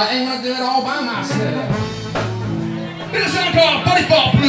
I ain't gonna do it all by myself. This is a song called Funny Ball.